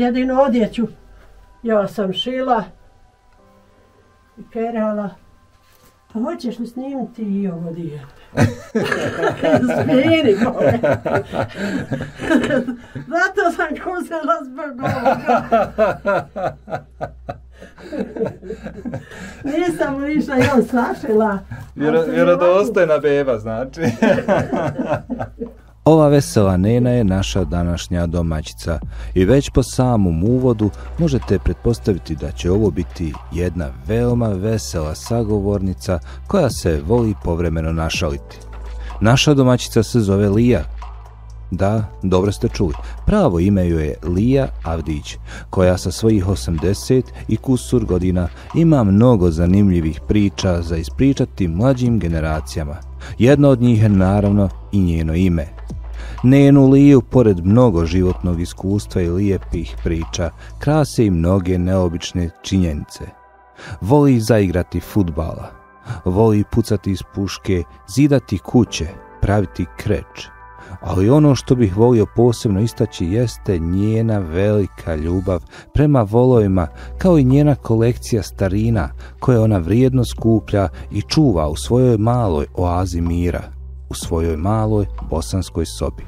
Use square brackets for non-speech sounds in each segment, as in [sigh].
jedino odjeću. Ja sam šila i perala. Pa hoćeš li snimiti i ovo dijete? Izvini moje. Zato sam kuzela zbog ovoga. Nisam ništa još sašila. Vjero, vjerodostojna beba, znači. [laughs] Ova vesela Nena je naša današnja domaćica i već po samom uvodu možete pretpostaviti da će ovo biti jedna veoma vesela sagovornica koja se voli povremeno našaliti. Naša domaćica se zove Lija. Da, dobro ste čuli. Pravo ime joj je Lija Avdić, koja sa svojih 80 i kusur godina ima mnogo zanimljivih priča za ispričati mlađim generacijama. Jedna od njih je naravno i njeno ime. Nenu Liju, pored mnogo životnog iskustva i lijepih priča, krase i mnoge neobične činjenice. Voli zaigrati futbala, voli pucati iz puške, zidati kuće, praviti kreč. Ali ono što bih volio posebno istaći jeste njena velika ljubav prema volovima kao i njena kolekcija starina koje ona vrijedno skuplja i čuva u svojoj maloj oazi mira, u svojoj maloj bosanskoj sobi.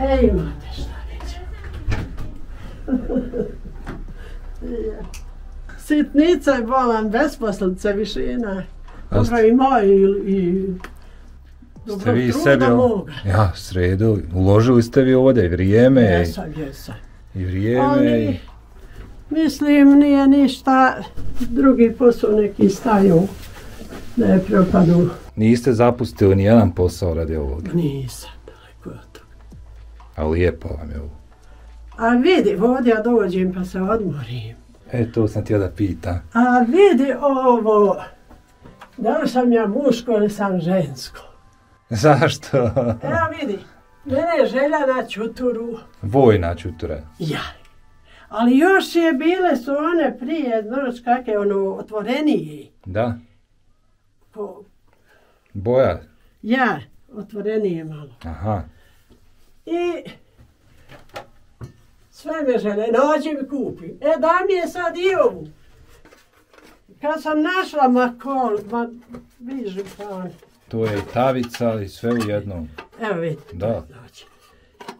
E, imate šta. Sitnica je bolan, besposlice višina. Dobro i moj i, i dobro Ste vi moga. ja, sredu, uložili ste vi ovdje i vrijeme, Jesam, jesam. i vrijeme, Ali, mislim, nije ništa, drugi posao neki staju, je propadu. Niste zapustili ni jedan posao radi ovoga, Nisam daleko od toga. a lijepo vam je ovo. A vidi, ovdje ja dođem pa se odmorim. E, to sam htio da pitam. A vidi ovo, da li sam ja muško ili sam žensko. [laughs] Zašto? Evo vidi, mene je želja na čuturu, Vojna čutura. ja. Ali još je bile su one prije, znaš kakve ono, otvorenije. Da, Po, boja. ja, otvorenije malo. Aha. I sve me žele, nađi mi kupi. E, daj mi je sad i ovu. Kad sam našla makol, ma, viži pa. To je i tavica i sve u jednom. Evo vidi. Da. Znači,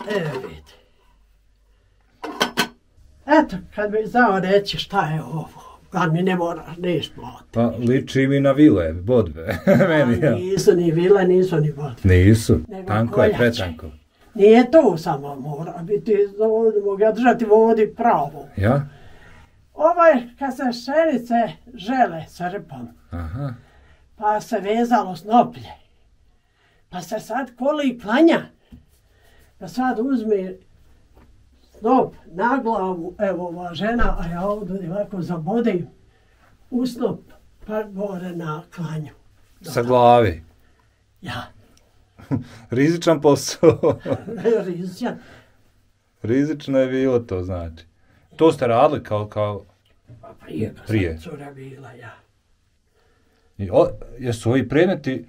evo vidi. Eto, kad bi znao reći šta je ovo, kad mi ne moraš ništa plati. Pa liči mi na vile, bodve. [laughs] Meni, ja. Nisu ni vile, nisu ni vode. Nisu, Nego tanko je, koljače. pretanko. Nije to samo mora biti, mogu ja držati vodi pravo. Ja? Ovo je kad se šerice žele srpom, Aha. pa se vezalo snoplje. Pa se sad koli i klanja. Pa sad uzme snop na glavu, evo ova žena, a ja ovdje ovako zabodim u snop, pa gore na klanju. Sa glavi. Ja, [laughs] Rizičan posao. [laughs] rizjan. Rizično je bilo to, znači. To ste radili kao, kao... Pa prije, kad Prije. cura bila, ja. I o, jesu ovi predmeti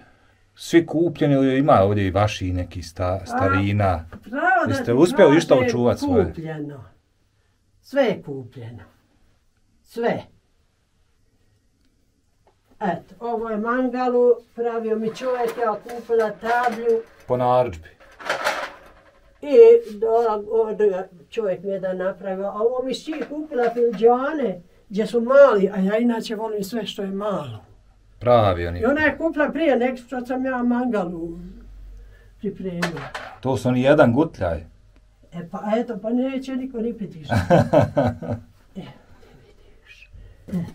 svi kupljeni ili ima ovdje i vaši neki sta, starina? Pravo da Jeste ti uspjeli išta kažem, očuvat svoje? Kupljeno. Sve je kupljeno. Sve. Eto, ovo je mangalu, pravio mi čovjek, ja kupila tablju Po narudžbi. i do, od, čovjek mi je da napravio. A ovo mi si kupila filđane, gdje su mali, a ja inače volim sve što je malo. Pravi oni. I ona je kupila prije nek što sam ja mangalu pripremila. To su oni jedan gutljaj. E pa eto, pa neće niko ni piti što. [laughs] E, vidiš. Eto.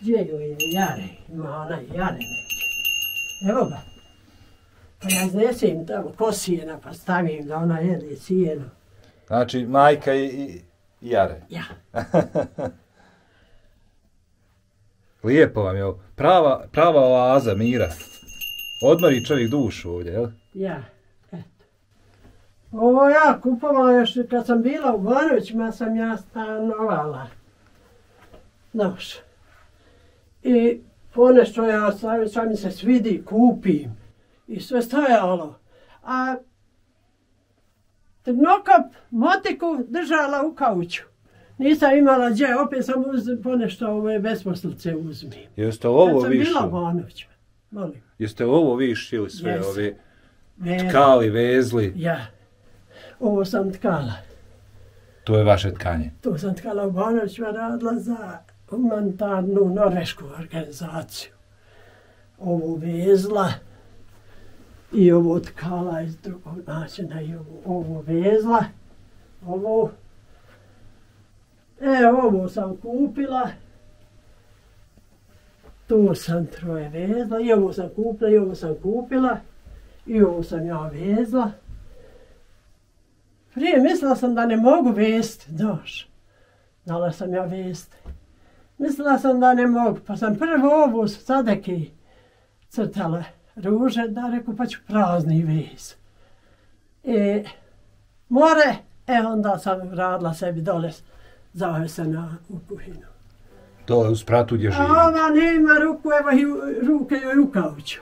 Gdje joj je jare? Ima ona jare neće. Evo ga. Pa ja iznesem tamo kosijena pa stavim da ona jede sijeno. Znači, majka i, i jare. Ja. [laughs] Lijepo vam je ovo. Prava, prava oaza mira. Odmori čovjek dušu ovdje, jel? Ja, eto. Ovo ja kupovala još kad sam bila u Banovićima sam ja stanovala. Noš. I ponešto ja sam, sam mi se svidi, kupim. I sve stajalo. A Trnokap motiku držala u kauču. Nisam imala gdje, opet sam uz, ponešto ove besposlice uzmi. Jeste ovo Kad sam bila? Banović, molim. Jeste ovo vi šili sve Jesam. ove Vezla. tkali, vezli? Ja. Ovo sam tkala. To je vaše tkanje. To sam tkala u Banovićima radila za humanitarnu norvešku organizaciju. Ovo vezla i ovo tkala iz drugog načina i ovo, ovo vezla. Ovo E, ovo sam kupila. Tu sam troje vezla i ovo sam kupila i ovo sam kupila. I ovo sam ja vezla. Prije mislila sam da ne mogu vesti, znaš. Dala sam ja vesti. Mislila sam da ne mogu, pa sam prvo ovu sadeki crtala ruže, da reku pa ću prazni vez. I more, e onda sam radila sebi dole zavesena u kuhinu. Dole u spratu gdje živi. A ona nema ruku, evo i ruke joj u kauču.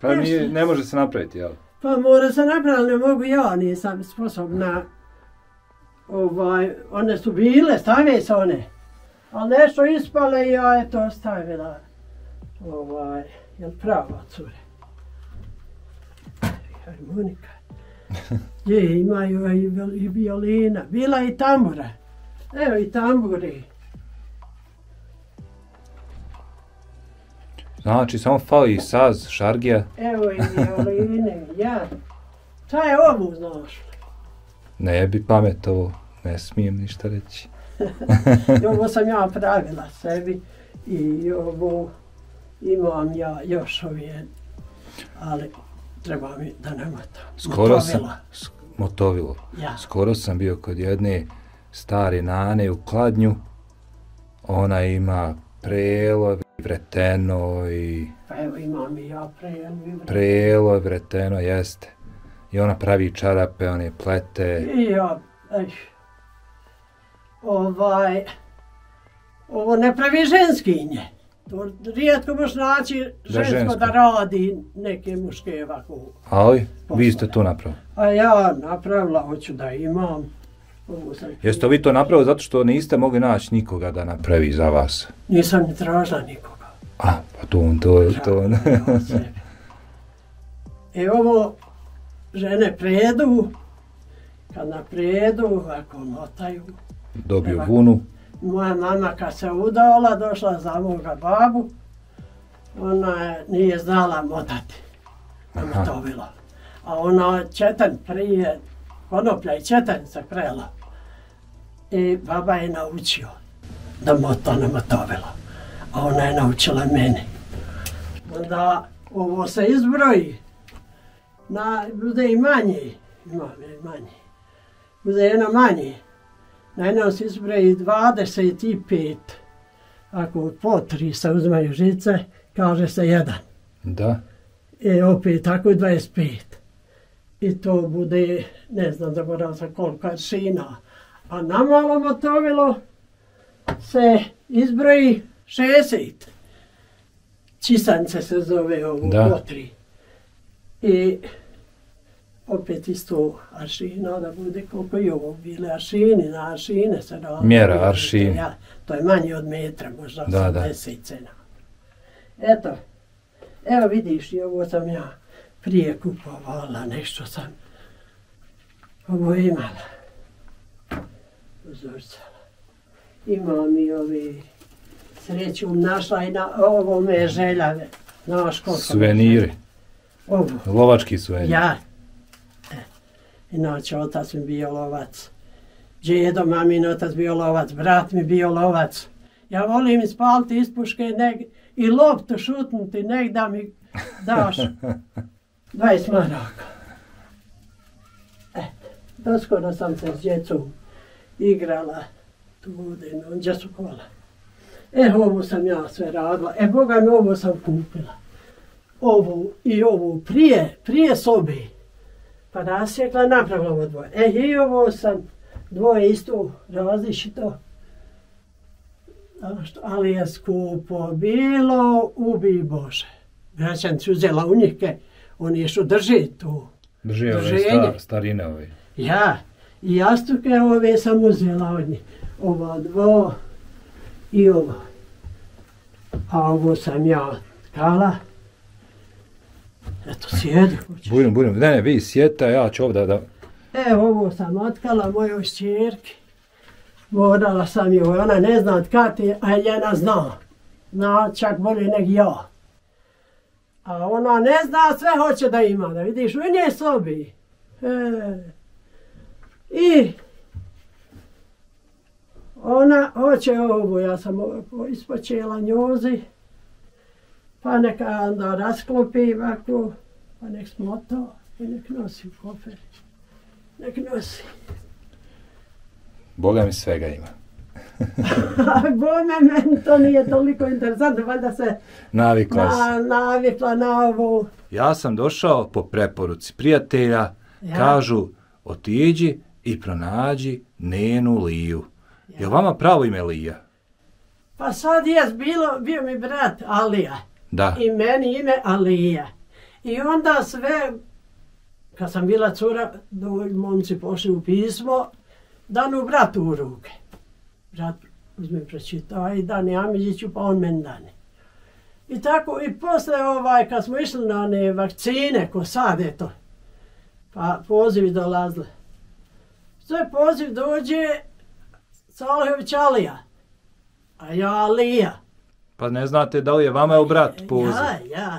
Pa nije, ne može se napraviti, jel? Pa mora se napraviti, ne mogu ja, nisam sposobna. Ovaj, one su bile, stave se one. Ali nešto ispale i ja je to stavila. Ovaj, jel prava cure? Harmonika. Je, imaju i, viol- i violina. Bila i tambura. Evo i tamburi. Znači, samo fali saz, šargija. Evo i violine. Ja. Šta je ovu znaš? Ne bi pametovo, ne smijem ništa reći. [laughs] Ovo sam ja pravila sebi i ovo imam ja još ove, ali treba mi da namotam. Skoro sam, Motovila. s- motovilo. Ja. Skoro sam bio kod jedne stare nane u Kladnju. Ona ima prelo, vreteno i Pa evo imam i ja prelu. prelo, vreteno, jeste. I ona pravi čarape, one plete. I ja, ovaj, ovo ne pravi ženskinje. To rijetko možeš naći žensko da radi neke muške ovako. Ali, vi ste to napravili. A ja napravila, hoću da imam. Jeste vi to napravili zato što niste mogli naći nikoga da napravi za vas? Nisam ni tražila nikoga. A, pa to, to, to. od sebe. E ovo, žene predu, kad napredu, ako motaju. Dobio Evo. vunu. Moja mama kad se udala, došla za moga babu, ona je- nije znala motati. Aha. to bilo. A ona četan prije, konoplja i četan se prela. I baba je naučio da mota na motovilo. A ona je naučila mene. Onda ovo se izbroji. Na, bude i manje. Ima manje. Bude jedno manje. Na jednom se izbroji 25. Ako po tri se uzmaju žice, kaže se jedan. Da. I opet tako 25. I to bude, ne znam, zaboravim sam koliko aršina. A na malo motovilo se izbroji 60. Čisance se zove ovo Da. potri. I opet isto aršina da bude koliko i ovo bile aršini, na aršine se radi. Mjera, aršin. Ja, to je manje od metra, možda Da, da. 80 cena. Eto, evo vidiš i ovo sam ja prije kupovala, nešto sam ovo imala. Uzorcala. Imam i ovi sreću našla i na ovo me je želja. Znaš koliko me Suveniri. Ovo. Lovački suvenir. Ja. Inače, otac mi bio lovac. Djedo, mamin otac bio lovac, brat mi bio lovac. Ja volim ispaliti iz puške neg, i loptu šutnuti nek da mi daš [laughs] 20 maraka. E, doskoro sam se s djecom igrala tu godinu, gdje su kola. E, ovo sam ja sve radila. E, Boga mi ovo sam kupila ovu i ovu prije, prije sobe. Pa rasjekla, napravila ovo dvoje. E, i ovo sam dvoje isto različito Ali je skupo bilo, ubi Bože. Graćanci uzela u njike, oni što drži tu. Drži ove star, starine ove. Ja, i jastuke ove sam uzela od njih. Ovo dvo i ovo. A ovo sam ja tkala. Eto, sjedi. hoćeš. Budem, budem. Ne, ne, vi sjete, ja ću ovdje da... E, ovo sam otkala mojoj šćerki. Morala sam joj, ona ne zna tkati, a Jeljena zna. Zna čak bolje nek ja. A ona ne zna, sve hoće da ima, da vidiš u nje sobi. E, I ona hoće ovo, ja sam ispočela njozi. Pa neka onda rasklopi ovako, pa nek smota i nek nosi u kofer. Nek nosi. Boga mi svega ima. [laughs] A bome, meni to nije toliko interesantno, valjda se Navikla na, navikla na ovo. Ja sam došao po preporuci prijatelja, Ja. kažu otiđi i pronađi Nenu Liju. Je li vama pravo ime Lija? Pa sad je bilo, bio mi brat Alija Da. i meni ime Alija. I onda sve, kad sam bila cura, momci pošli u pismo, danu bratu u ruke. Brat uzme pročitao i dani Amiđiću, pa on meni dani. I tako, i posle ovaj, kad smo išli na one vakcine, ko sad je to, pa pozivi dolazile. Sve poziv dođe, Salihović Alija, a ja Alija. Pa ne znate da li je vama u brat poziv? Ja, ja.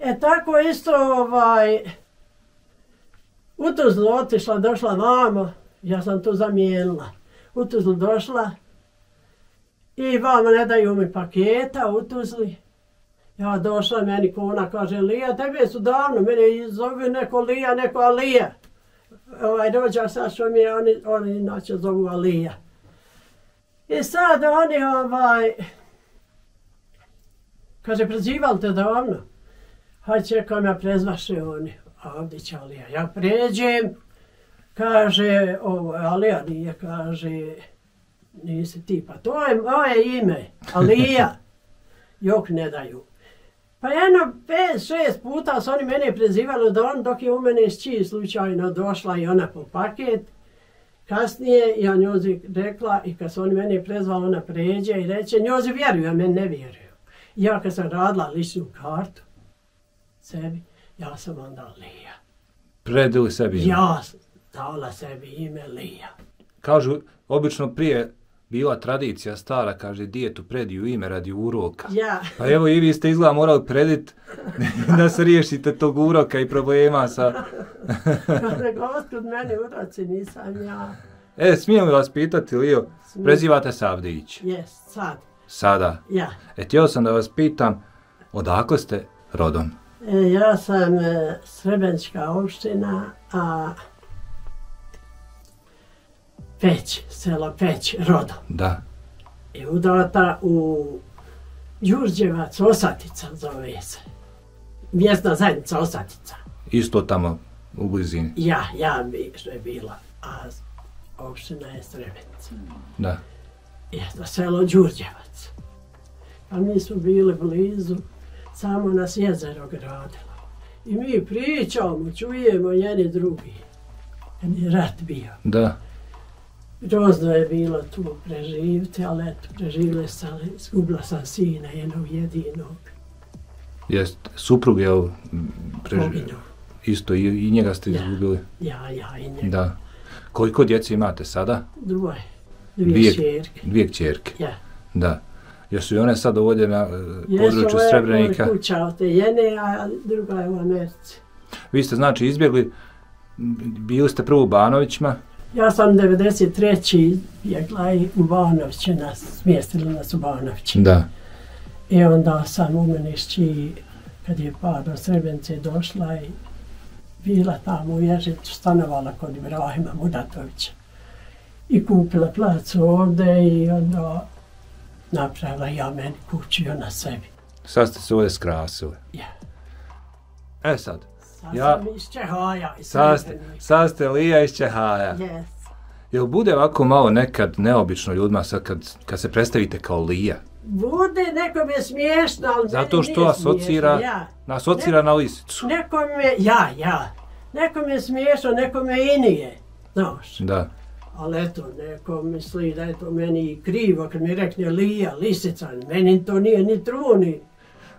E tako isto ovaj, u Tuzlu otišla, došla vamo, ja sam tu zamijenila. U Tuzlu došla i vamo ne daju mi paketa u Tuzli. Ja došla, meni kona kaže, Lija, tebe su davno, mene zove neko Lija, neko Alija. Ovaj, dođa sad što mi je, oni, oni inače zovu Alija. I sad oni ovaj, Kaže, prezivali te davno. Hajde čekam ja prezvaše oni. A ovdje će Alija. Ja pređem, kaže, ovo je Alija nije, kaže, nisi ti. Pa to je moje ime, Alija. [laughs] Jok ne daju. Pa jedno pet, šest puta su oni mene prezivali da on dok je u mene šći slučajno došla i ona po paket. Kasnije ja njozi rekla i kad su oni mene prezvali ona pređe i reče njozi vjeruju, a meni ne vjeruju. Ja kad sam radila ličnu kartu sebi, ja sam onda Lija. Predili sebi ime. Ja sam dala sebi ime Lija. Kažu, obično prije bila tradicija stara, kaže, dijetu prediju ime radi uroka. Ja, Pa evo i vi ste izgleda morali predit [laughs] da se riješite tog uroka i problema sa... [laughs] gospod meni uroci nisam ja. E, smijem li vas pitati, Lio, Smijem. prezivate se Avdić? Jes, sad, Sada. ja. E, htio sam da vas pitam, odakle ste rodom? E, ja sam e, Srebenčka opština, a Peć, selo Peć, rodom. Da. I udata u Đurđevac, Osatica zove se. Mjesna zajednica Osatica. Isto tamo u blizini. Ja, ja bi što je bila, a opština je Srebenica. Da. Jeste selo Đurđevac. Pa mi smo bili blizu, samo nas jezero gradilo. I mi pričamo, čujemo jedni drugi. Kad je rat bio. Da. Grozno je bilo tu preživiti, ali eto, preživjeli sam, izgubila sam sina jednog jedinog, Jest, suprug je m, preži... poginuo. Isto i, i njega ste Ja. izgubili. Ja, ja i njega. Da. Koliko djece imate sada? Dvoje, dvije Dvije. čerke. Dvije. Ja. Da. Jesu i one sad ovdje na e, području Jesu, Srebrenika? kuća od te jedne, a druga je u Americi. Vi ste znači izbjegli, bili ste prvo u Banovićima, Ja sam 93. bjegla i u Banoviće nas, smjestili nas u Banoviće. Da. I onda sam u Menišći, kad je pa do Srebrenice došla i bila tamo u Ježicu, stanovala kod Ibrahima Mudatovića. I kupila plac ovde i onda napravila ja meni kuću i ona sebi. Sad ste se ovdje skrasili. Ja. E sad, Sad Ja- sam iz Čehaja. sad ste, sad ste Lija iz Čehaja. Yes. Jel bude ovako malo nekad neobično ljudima sad kad, kad se predstavite kao Lija? Bude nekom je smiješno, ali Zato što asocira, ja. asocira na lisicu. Nekome, ja, ja. Nekom je smiješno, nekome i nije. Znaš. Da. Ali eto, neko misli da je to meni i krivo kad mi rekne lija, lisica, meni to nije ni truni.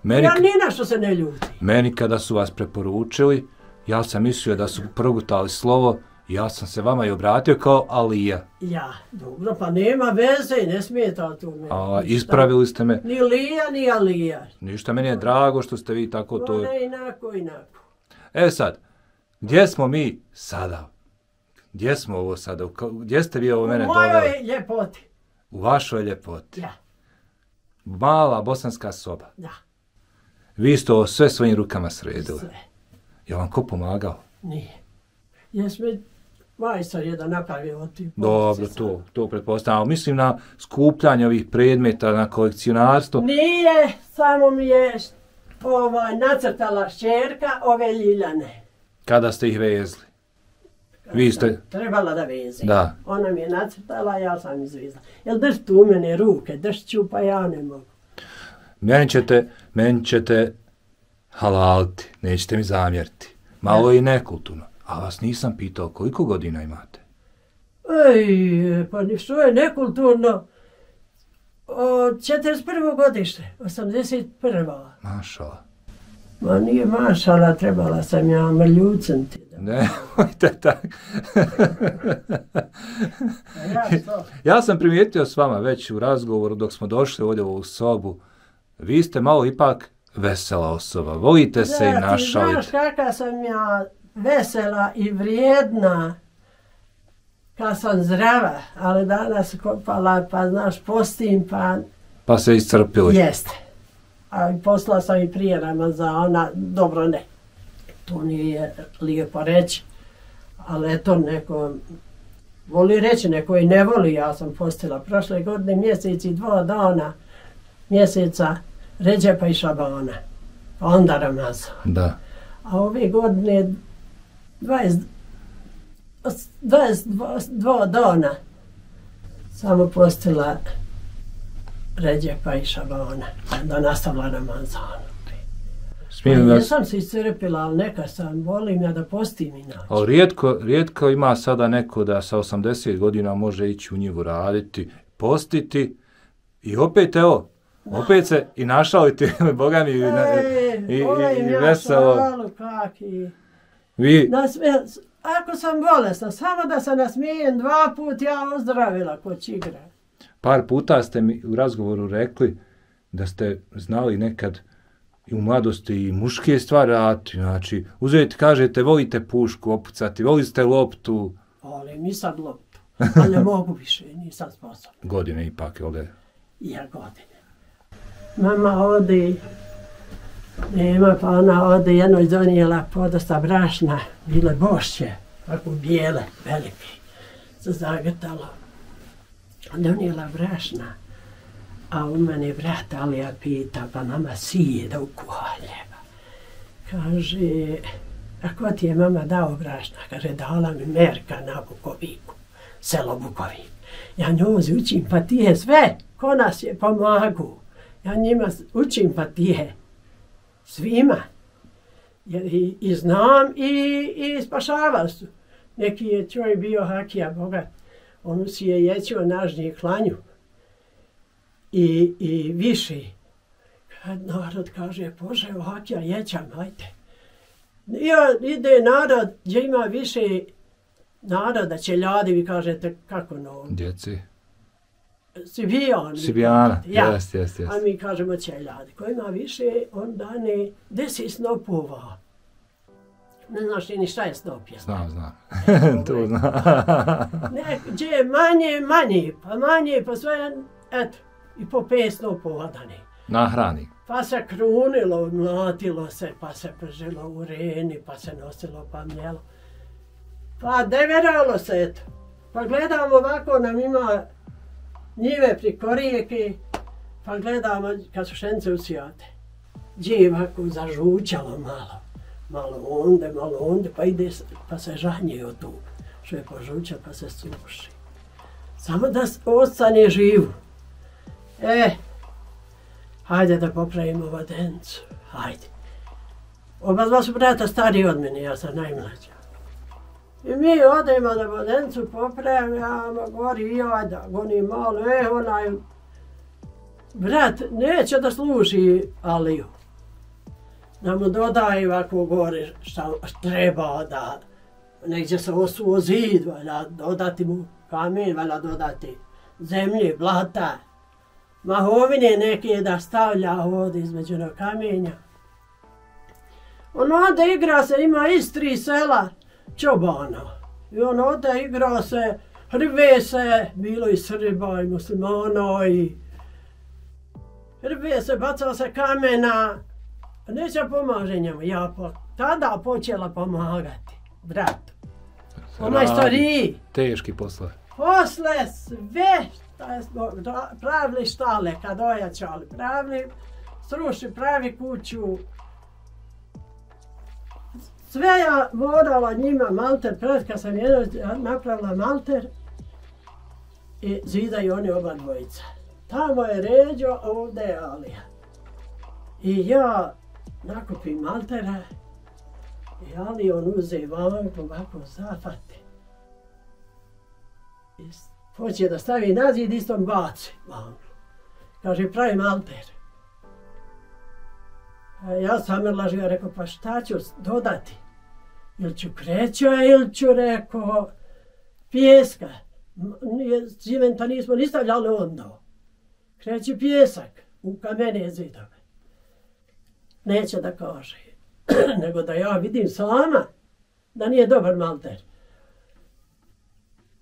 Meni, Ja ni na što se ne ljuti. meni kada su vas preporučili, ja sam mislio da su progutali slovo, ja sam se vama i obratio kao Alija. Ja, dobro, pa nema veze, ne smeta to meni. A, ispravili ste me. Ni lija, ni alija. Ništa, meni je drago što ste vi tako to... Ona inako, inako. E sad, gdje smo mi sada? Gdje smo ovo sada? U Gdje ste vi ovo U mene mojoj doveli? ljepoti. U vašoj ljepoti. Ja, Mala bosanska soba. da, Vi ste ovo sve svojim rukama sredili. sve. Je vam ko pomagao? Nije. Jes mi majstor jedan napravio od tih Dobro, to, to pretpostavljam. Mislim na skupljanje ovih predmeta, na kolekcionarstvo. Nije, samo mi je ovaj, nacrtala šćerka ove ljiljane. Kada ste ih vezli? Vi ste... Trebala da veze. Da. Ona mi je nacrtala, ja sam izvezla. Jel drž tu mene ruke, drž ću, pa ja ne mogu. Meni ćete, meni ćete halaliti, nećete mi zamjeriti. Malo i nekulturno. A vas nisam pitao koliko godina imate. Ej, pa ni što je nekulturno. O, 41. godište, 81. Mašala. Ma nije mašala, trebala sam ja mrljucnti. Ne, mojte tak. A ja sam primijetio s vama već u razgovoru dok smo došli ovdje u ovu sobu. Vi ste malo ipak vesela osoba. Volite se i Da, ti našaliti. znaš kakva sam ja vesela i vrijedna kad sam zdrava, ali danas kopala, pa znaš, postim, pa Pa se iscrpili. jeste. A i posla sam i prije Ramazana, dobro ne, to nije lijepo reći, ali eto neko voli reći, neko i ne voli, ja sam postila prošle godine mjesec i dva dana mjeseca Ređepa i Šabana, onda Ramazan. Da. A ove godine 20, 22 dana samo postila Ređepa i Šabana, da nastavila Ramazan. Smijem Pa vas... Jesam se iscrpila, ali neka sam, volim ja da postim inače. Ali rijetko, rijetko ima sada neko da sa 80 godina može ići u njivu raditi, postiti i opet evo, opet se i našaliti, [laughs] boga mi, i, na- Ej, i, i, i ja veselo. šalu. Vi, Nasme, ako sam bolesna, samo da se nasmijem dva put, ja ozdravila ko čigra. Par puta ste mi u razgovoru rekli da ste znali nekad i u mladosti i muške stvari znači uzeti, kažete, volite pušku opucati, volite loptu, Volim i sad loptu, ali ne mogu više, nisam sposobna. [laughs] godine ipak, ovdje. ja godine. Mama ode, nema pa ona ode, jednoj donijela podosta brašna, bile bošće, tako bijele, velike, se zagrtalo. Donijela brašna, a u mene brat Alija pita, pa mama sije da ukuha hljeba. Kaže, a ko ti je mama dao brašna? Kaže, dala mi Merka na Bukoviku, selo Bukovik. Ja njozi učim patije sve, ko nas je pomagu. Ja njima učim patije, svima. Jer i, i znam i, i spašavali su. Neki je čovjek bio hakija bogat, on si je jećio nažnji klanju i, i više. Kad narod kaže, Bože, hakija jećam, hajte. Ja, ide narod gdje ima više naroda, čeljadi, vi kažete, kako no, Djeci. Sibijan. Sibijana, Ja. jest, jest, jest. A mi kažemo čeljadi. Ko ima više, on dane deset snopova. Ne znaš ti ni šta je snop. jel? Znam, znam. Ovaj. [laughs] to znam. [laughs] Ne, gdje je manje, manje, pa manje, pa sve, eto, i po pet snopova dane. Nahrani. Pa se krunilo, mlatilo se, pa se pržilo u reni, pa se nosilo, pa mjelo. Pa deveralo se, eto. Pa gledamo ovako, nam ima njive priko rijeke, pa gledamo kad su šence usijate. Gdje je ovako zažučalo malo. Malo onde, malo onde, pa ide, pa se žanje od tu. Što je požuča, pa se suši. Samo da ostane živu. E, hajde da popravimo vodencu. Hajde. Oba dva su brata stariji od mene, ja sam najmlađa. I mi odemo da vodencu popravljamo, gori i ja da gonim malo, e, onaj brat neće da služi Aliju. Da mu dodaje ovako gore šta treba da negdje se osuo zid, valja dodati mu kamen, valja dodati zemlje, blata, mahovine neke da stavlja ovdje između kamenja. On onda igra se, ima iz tri sela čobana. I on onda igra se, hrve se, bilo i Srba i muslimana i hrve se, bacala se kamena. Neće pomaže njemu, ja po, tada počela pomagati, brat. Onaj stariji. Teški posle. Posle sve šta smo pravili štale kad ojačali, pravili, sruši, pravi kuću. Sve ja morala njima malter, pred kad sam jedno napravila malter i zidaju oni oba dvojica. Tamo je Ređo, ovdje je Alija. I ja nakupim maltera i Ali on uze vanku ovako zafati. I hoće da stavi na zid istom baci vanku. Kaže pravi malter. A ja sam lažio, rekao pa šta ću dodati? Ili ću kreća ili ću rekao pjeska. Cimenta nismo ni stavljali onda. Kreće pjesak u kamene zidove. Neće da kaže. [clears throat] nego da ja vidim sama da nije dobar malter.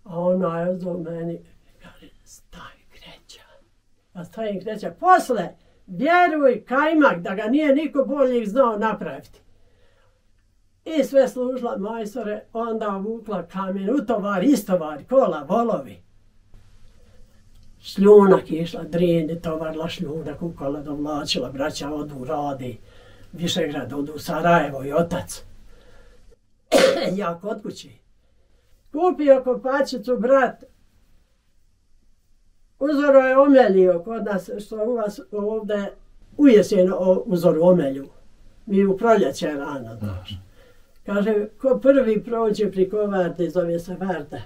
A ona je do meni, kaže, stavi kreća. Ja stavim kreća. Posle, vjeruj, kajmak, da ga nije niko bolje znao napraviti. I sve služila majstore, onda vukla kamen, utovar, istovar, kola, volovi. Šljunak išla, drini, tovarla šljunak, u kola dovlačila, braća odu, radi. Višegrad, odu u Sarajevo i otac. [clears throat] ja kod kući. Kupio kopačicu brat. Uzoro je omelio kod nas, što u vas ovdje u jesenu uzor omelju. Mi u proljeće rano došli. Kaže, ko prvi prođe priko Varde, zove se Varda.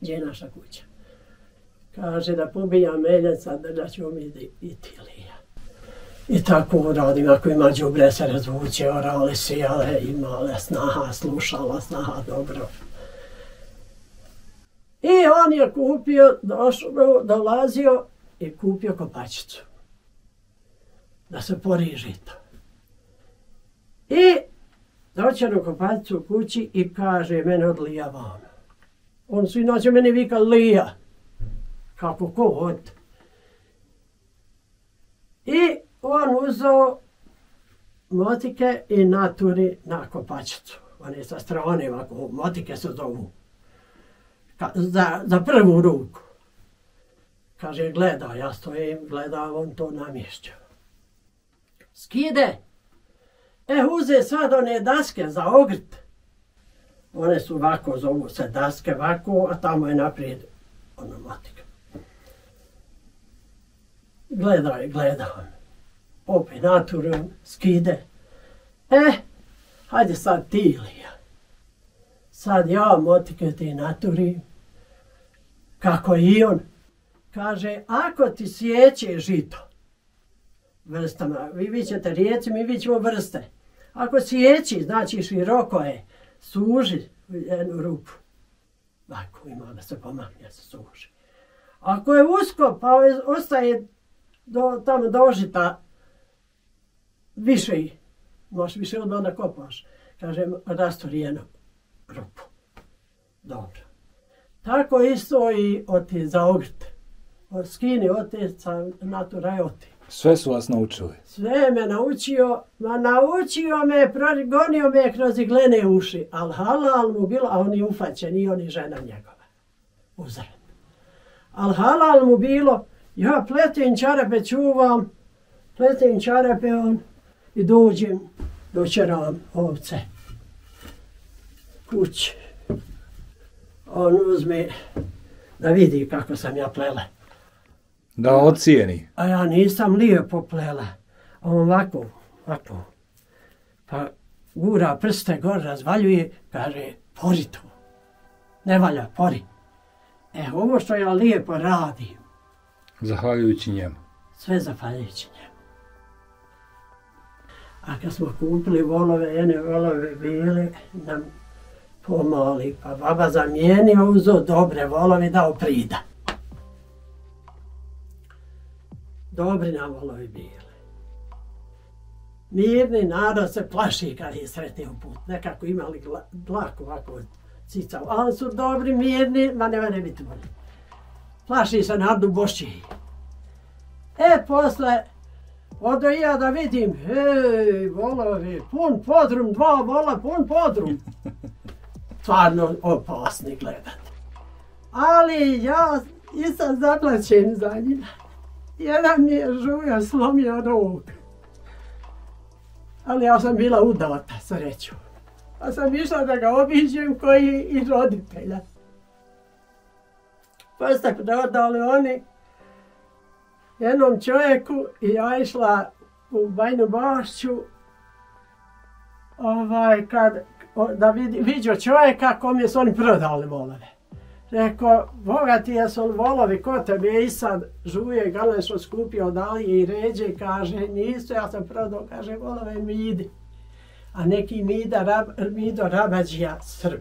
Gdje je naša kuća? Kaže da pobija meljeca, da ćemo mi i. I tako radim, ako ima džubre se razvuče, orale sijale, imale snaha, slušala snaha dobro. I on je kupio, došao, dolazio i kupio kopačicu. Da se poriži to. I doće na kopačicu u kući i kaže, mene od Lija vama. On su inače meni vika Lija. Kako ko. I on uzeo motike i naturi na kopačicu. One sa strane ovako, motike se zovu. Ka, za, za prvu ruku. Kaže, gleda, ja stojim, gleda, on to namješća. Skide. E, uze sad one daske za ogrt. One su ovako, zovu se daske ovako, a tamo je naprijed ona motika. Gledaj, gleda on opet naturom, skide. E, hajde sad ti Ilija. Sad ja motike ti naturi. Kako i on. Kaže, ako ti sjeće žito, vrstama, vi vićete rijeci, mi vićemo vrste. Ako sjeći, znači široko je, suži jednu rupu. Ovako ima da se pomakne, se suži. Ako je usko, pa ostaje do, tamo dožita više ih, možeš više odmah da kopaš. Kažem, rastorijenu rupu. Dobro. Tako isto i oti za ogrt. Skini oteca, natura oti. Sve su vas naučili? Sve me naučio, ma naučio me, progonio me kroz iglene uši, al halal mu bilo, a on je ufaćen i on je žena njegova. Uzred. Al halal mu bilo, ja pletim čarape čuvam, pletim čarape on, i dođem, doćeram ovce kući. On uzme da vidi kako sam ja plela. Da ocijeni. A ja nisam lijepo plela. A on ovako, ovako. Pa gura prste gor, razvaljuje, kaže, pori to. Ne valja, pori. E, ovo što ja lijepo radim, Zahvaljujući njemu. sve zahvaljujući njemu. A kad smo kupili volove, jedne volove bile nam pomali, pa baba zamijenio, uzo dobre volove, dao prida. Dobri nam volovi bili. Mirni narod se plaši kad je sretni u put. Nekako imali gla- dlak ovako cicav. Ali su dobri, mirni, ma ne ne biti. Plaši se narodu Bošći. E, posle, odo i ja da vidim, hej, volovi, pun podrum, dva vola, pun podrum. [laughs] Stvarno opasni gledat. Ali ja isam zaplaćen za njima. Jedan mi je žujo slomio rog. Ali ja sam bila udata, sreću. Pa sam išla da ga obiđem koji i roditelja. Pa ste prodali oni jednom čovjeku i ja išla u Bajnu Bašću ovaj, kad, da vidi, vidio čovjeka kom je su oni prodali volove. Rekao, Boga ti jesu li volovi, ko tebe i sad žuje, gale što skupio dali i ređe, kaže, nisu, ja sam prodao, kaže, volove midi. A neki mida, rab, mido rabađija Srb.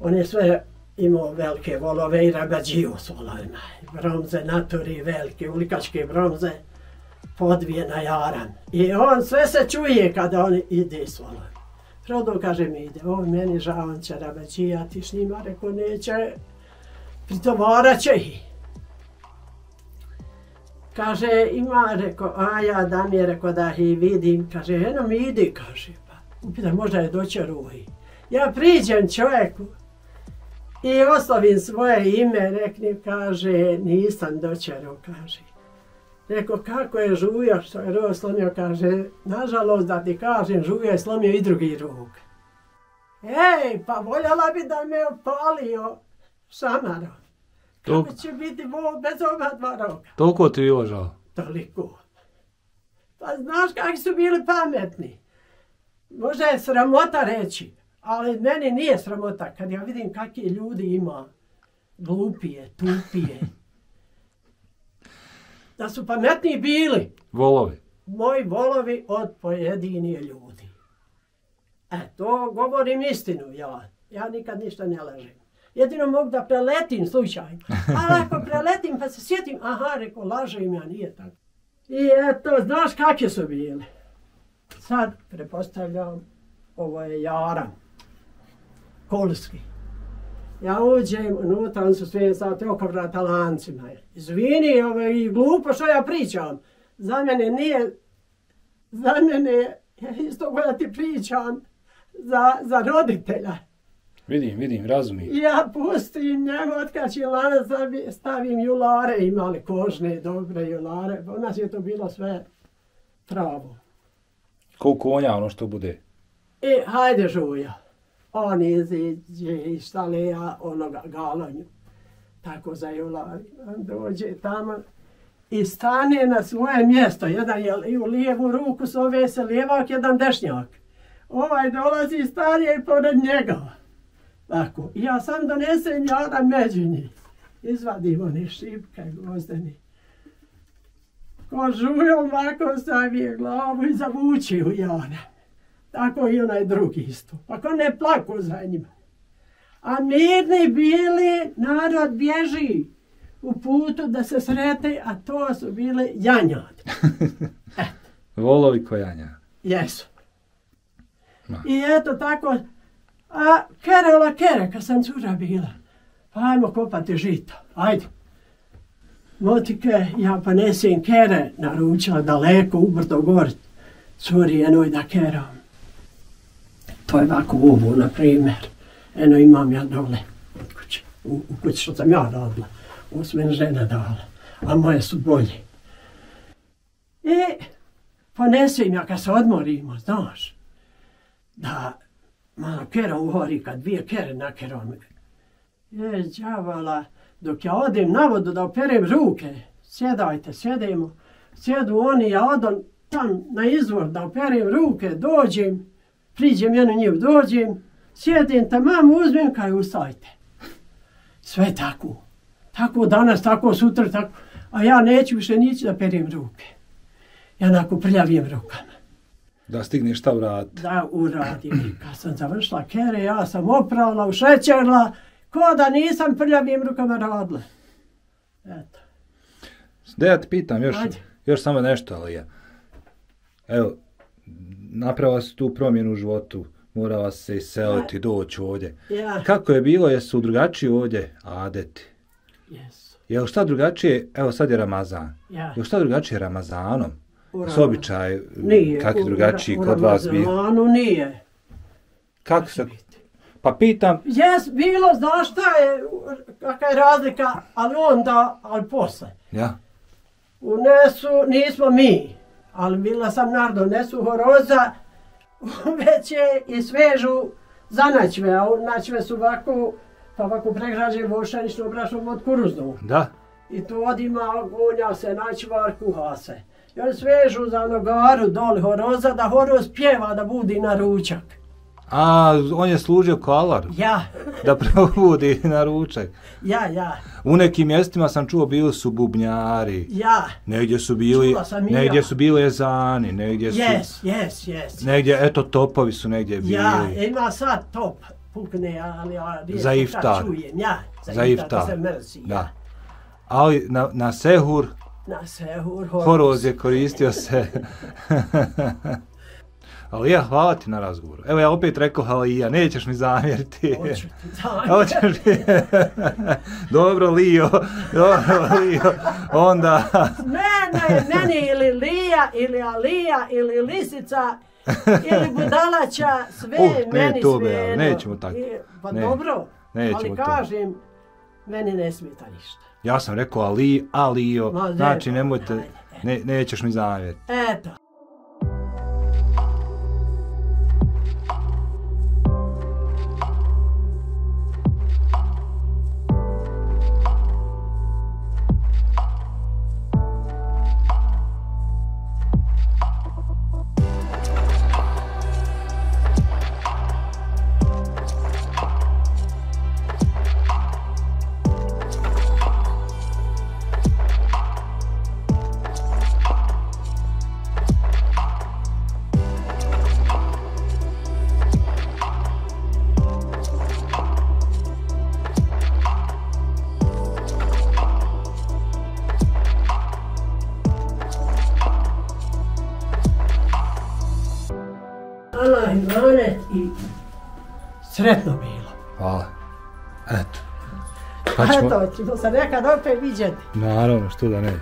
On je sve imao velike volove i rabađio s volovima. Bronze, naturi, velike, ulikačke bronze, podvije na jaran. I on sve se čuje kada on ide s volovima. Prodo kaže mi ide, ovo meni žao, on će rabađijati s njima, rekao neće, pritovarat će ih. Kaže, ima, rekao, a ja da mi je rekao da ih vidim, kaže, eno mi idi, kaže, pa, upita, možda je doće ruhi. Ja priđem čovjeku i oslovim svoje ime, rekni, kaže, nisam doćero, kaže. Rekao, kako je žujo što je rog slomio, kaže, nažalost da ti kažem, žujo je slomio i drugi rog. Ej, pa voljela bi da me opalio šamaro. Kako će biti vo bez oba dva roga? Toliko ti bilo žao. Toliko. Pa znaš kakvi su bili pametni. Možda je sramota reći, ali meni nije sramota kad ja vidim kakvi ljudi ima. Glupije, tupije. Da su pametniji bili Volovi. moji volovi od pojedinije ljudi. E, to govorim istinu ja. Ja nikad ništa ne lažem. Jedino mogu da preletim slučajno. Ali ako preletim pa se sjetim, aha, reko, lažem ja, nije tako. I eto, znaš kakve su bile. Sad, prepostavljam, ovo je jaran. Kolski. Ja uđem unutra, on su sve sad oko vrata lancima. Izvini, ovo je i glupo što ja pričam. Za mene nije, za mene je isto da ti pričam za, za roditelja. Vidim, vidim, razumijem. Ja pustim njemu, otkačim lanac, stavi- stavim julare, imali kožne, dobre julare. U nas je to bilo sve pravo. Ko konja, ono što bude. I hajde žuja. On iziđe iz štalija onoga galonju. Tako za dođe tamo i stane na svoje mjesto. Jedan je u lijevu ruku zove se lijevak, jedan dešnjak. Ovaj dolazi i stane pored njega. Tako. I ja sam donesem jara među njih. Izvadim one šipke gvozdeni. Ko žujom ovako stavije glavu i zavuči u jara. Tako i onaj drugi isto. Pa ko ne plaku za njima. A mirni bili, narod bježi u putu da se srete, a to su bile janjad. [laughs] Volovi kojanja. Jesu. Ma. I eto tako, a kere ola kere, kad sam cura bila, pa ajmo kopati žito, ajde. Motike, ja nesim kere naručila daleko u brdo gor, curi jednoj da keram. To je ovako ovo, na primjer. Eno imam ja dole kuće, u, u kući što sam ja radila. Ovo su meni žena dala, a moje su bolje. I ponesem ja kad se odmorimo, znaš, da malo kera uhori, kad dvije kere nakeram. Je, đavala, dok ja odem na vodu da operem ruke, sjedajte, sjedemo, sjedu oni, ja odem tam na izvor da operem ruke, dođem, priđem jednu njivu, dođem, sjedim tamam, uzmem kaj ustajte. Sve tako. Tako danas, tako sutra, tako. A ja neću više nići da perem ruke. Ja onako prljavim rukama. Da stigneš šta vratiti. Da uradim. Kad sam završila kere, ja sam oprala, ušećerla, ko da nisam prljavim rukama radila. Eto. Da ja te pitam još, Ajde. još samo nešto, ali ja. Evo, napravila si tu promjenu u životu, morala se iseliti, doći ovdje. Ja, Kako je bilo, jesu drugačiji ovdje adeti? jesu. Jel šta drugačije, evo sad je Ramazan, Ja. jel šta drugačije Ramazanom? U S običaj, Nije. kak je u- drugačiji u kod vas bio? Ramazanu nije. Kako se, pa pitam, Jes, bilo, znaš šta je, kakva je razlika, ali onda, ali posle. ja, Unesu, nismo mi, ali bila sam nardo, nesu horoza, veće i svežu za načve, a načve su ovako, pa ovako pregrađe vošanično brašnom od kuruznu. da, I tu odima, gonja se, načvar, kuha se. I oni svežu za nogaru doli horoza, da horoz pjeva da budi na ručak. A on je služio kao alarm, Ja, da probudi na ručak. ja, ja, U nekim mjestima sam čuo bili su bubnjari, ja. negdje su bili, negdje ja. su bili ezani, negdje su, Yes, yes, yes. negdje, eto, topovi su negdje bili. Ja, ima sad top, pukne, ali ja Za iftar. čujem, ja. Za, Za iftar, iftar, se mrzi, ja. Da. Ali na, na sehur, Na sehur, horoz je koristio se. [laughs] Ali ja, hvala ti na razgovoru. Evo ja opet rekao ali ja, nećeš mi zamjeriti. Hoću ti mi? [laughs] Dobro, Lio, dobro, Lio. Onda, Mene, meni ili Lija, ili Alija, ili Lisica, ili Budalača, sve Uh, ne, meni to be, nećemo tako. Pa Ne, dobro, nećemo ali to. kažem, meni ne smeta ništa. ja sam rekao Ali, Alio, ne, znači nemojte, ne, nećeš mi zamjeriti. Eto. Sretno bilo. Hvala. Eto. Pa ćemo, Eto, ćemo se nekad opet vidjeti. naravno, što da ne.